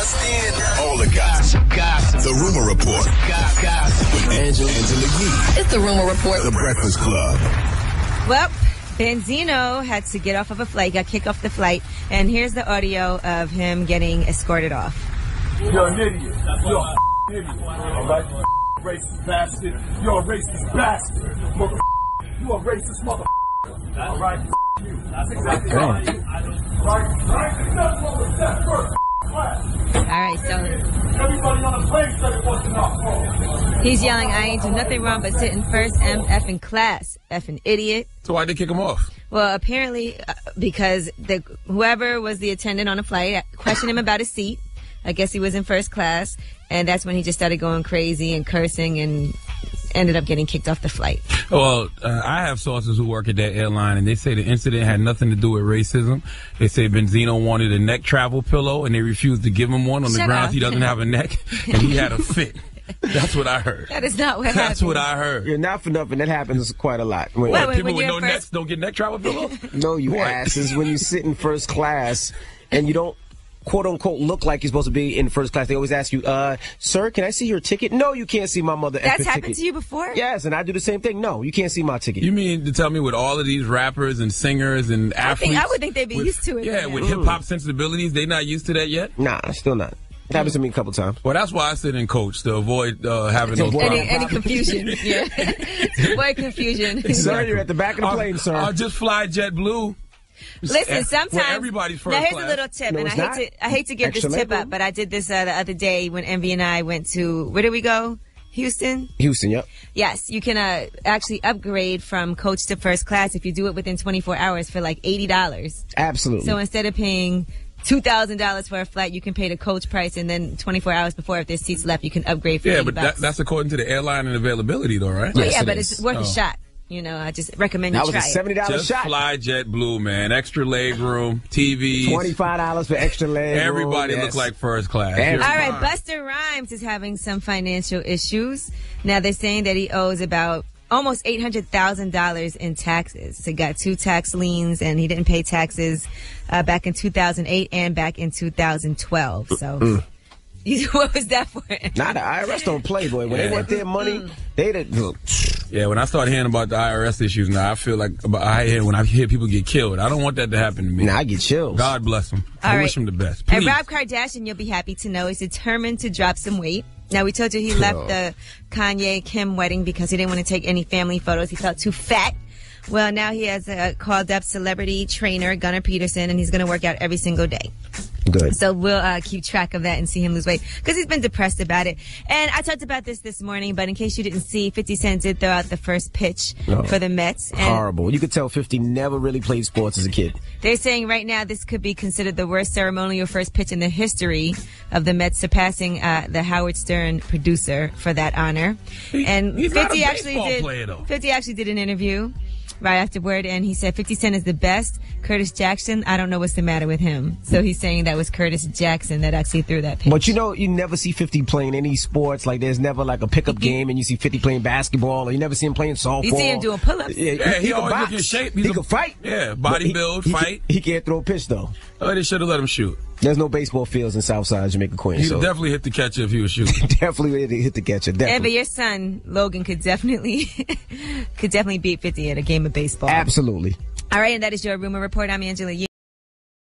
All the gossip. Gossip. The Rumor Report. Gossip. With Angela, Angela Yee. It's the Rumor Report. The Breakfast Club. Well, Benzino had to get off of a flight, got kicked off the flight, and here's the audio of him getting escorted off. You're an idiot. You're a idiot. All right? Racist bastard. You're a racist bastard. Mother You a racist mother All right? You. That's exactly right. Right? Right? That's what was that first class. All right, so Everybody on the plane said it wasn't our fault. He's yelling, I ain't do nothing wrong but sit in first M F in class, effing idiot. So why'd they kick him off? Well, apparently, uh, because the whoever was the attendant on the flight questioned him about his seat. I guess he was in first class, and that's when he just started going crazy and cursing and ended up getting kicked off the flight. Well, uh, I have sources who work at that airline, and they say the incident had nothing to do with racism. They say Benzino wanted a neck travel pillow, and they refused to give him one on the grounds up. he doesn't have a neck, and he had a fit. That's what I heard. That is not what happened. That's what I heard. Yeah, not for nothing. That happens quite a lot. When, Wait, wait, People when with no in necks don't get neck travel pillows. no, you What? asses. When you sit in first class and you don't quote unquote look like you're supposed to be in first class, they always ask you, uh, sir, can I see your ticket? No, you can't see my mother. That's happened ticket. to you before? Yes, and I do the same thing. No, you can't see my ticket. You mean to tell me with all of these rappers and singers and I athletes? think- I would think they'd be with- used to it Yeah, by with now. hip hop sensibilities, they not used to that yet. nah, still not. It happens to me a couple times. Well, that's why I sit in coach to avoid uh, having those avoid- problems. Any, any confusion? yeah. Avoid confusion. Sir, you're at the back of the I'll- plane, sir. I'll just fly JetBlue. Listen, Where sometimes everybody's first now here's class. a little tip, No, and I it's hate not. to I hate to give Extra this tip label. up, but I did this uh, the other day when Envy and I went to where did we go? Houston. Houston, yep. Yes, you can uh, actually upgrade from coach to first class if you do it within 24 hours for like eighty dollars. Absolutely. So instead of paying two thousand dollars for a flight, you can pay the coach price, and then 24 hours before, if there's seats left, you can upgrade for Yeah, but that, that's according to the airline and availability, though, right? Well, Yes, yeah, it but is. it's worth Oh. a shot. You know, I just recommend that you was a try seventy dollar Just shot. fly JetBlue, man. Extra leg room, TVs. Twenty five dollars for extra leg. room, Everybody yes. looks like first class. Every- You're All right. Busta Rhymes is having some financial issues. Now they're saying that he owes about almost eight hundred thousand dollars in taxes. So he got two tax liens, and he didn't pay taxes uh, back in two thousand eight and back in two thousand twelve. So, what was that for? Nah, the IRS don't play, boy. When Yeah. they want their money, they the look. Yeah, when I start hearing about the IRS issues now, I feel like about, I hear when I hear people get killed. I don't want that to happen to me. Nah, I get chills. God bless them. All I right. wish them the best. And Please. Rob Kardashian, you'll be happy to know, is determined to drop some weight. Now we told you he left the Kanye Kim wedding because he didn't want to take any family photos. He felt too fat. Well, now he has uh, called up celebrity trainer Gunnar Peterson, and he's going to work out every single day. Good. So we'll uh, keep track of that and see him lose weight because he's been depressed about it. And I talked about this this morning, but in case you didn't see, 50 Cent did throw out the first pitch No. for the Mets. And Horrible. You could tell 50 never really played sports as a kid. they're saying right now this could be considered the worst ceremonial first pitch in the history of the Mets, surpassing uh, the Howard Stern producer for that honor. and he's not a 50 actually did. player, 50 actually did an interview right afterward, and he said 50 Cent is the best. Curtis Jackson, I don't know what's the matter with him. So he's saying that was Curtis Jackson that actually threw that pitch. But you know, you never see 50 playing any sports. Like, there's never like a pickup mm-hmm. game and you see 50 playing basketball or you never see him playing softball. You see him doing pull-ups. Yeah, Yeah, he, can always box. look in shape. He's he a- can fight. Yeah, But he- bodybuild, he, fight. He can't throw a pitch, though. Oh, they should have let him shoot. There's no baseball fields in Southside Jamaica, Queens. He'd So definitely hit the catcher if he was shooting. definitely hit the- hit the catcher. Yeah, but your son Logan could definitely could definitely beat 50 at a game of baseball. Absolutely. All right, and that is your rumor report. I'm Angela Yee.